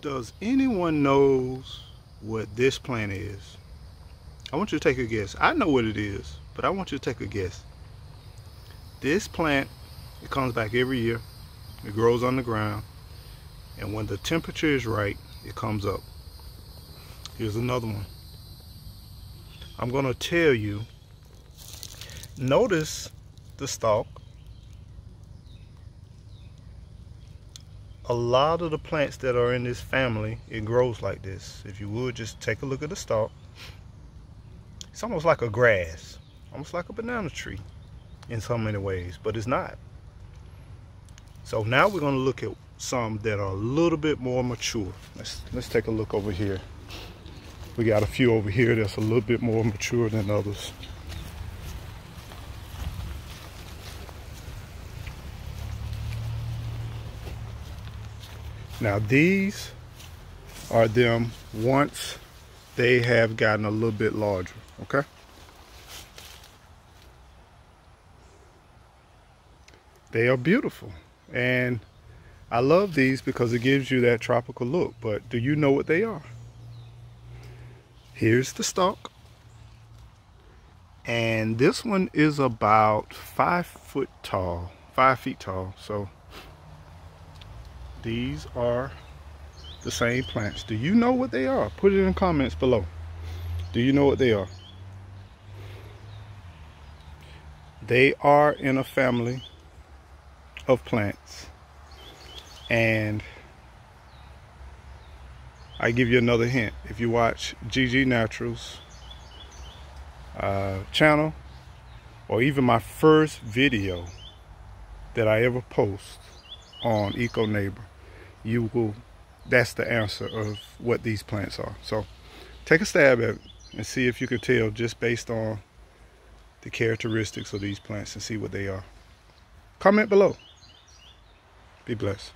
Does anyone knows what this plant is? I want you to take a guess. I know what it is, but I want you to take a guess. This plant, it comes back every year. It grows on the ground. And when the temperature is right, it comes up. Here's another one. I'm to tell you, notice the stalk a lot of the plants that are in this family, it grows like this. If you would, just take a look at the stalk. It's almost like a grass, almost like a banana tree in so many ways, but it's not. So now we're gonna look at some that are a little bit more mature. Let's, let's take a look over here. We got a few over here that's a little bit more mature than others. Now these are them once they have gotten a little bit larger, okay? They are beautiful. And I love these because it gives you that tropical look. But do you know what they are? Here's the stalk. And this one is about five foot tall, five feet tall. So these are the same plants. Do you know what they are? Put it in the comments below. Do you know what they are? They are in a family of plants. And I give you another hint. If you watch GG Naturals uh, channel, or even my first video that I ever post on Eco Neighbor, you will, that's the answer of what these plants are. So take a stab at it and see if you can tell just based on the characteristics of these plants and see what they are. Comment below. Be blessed.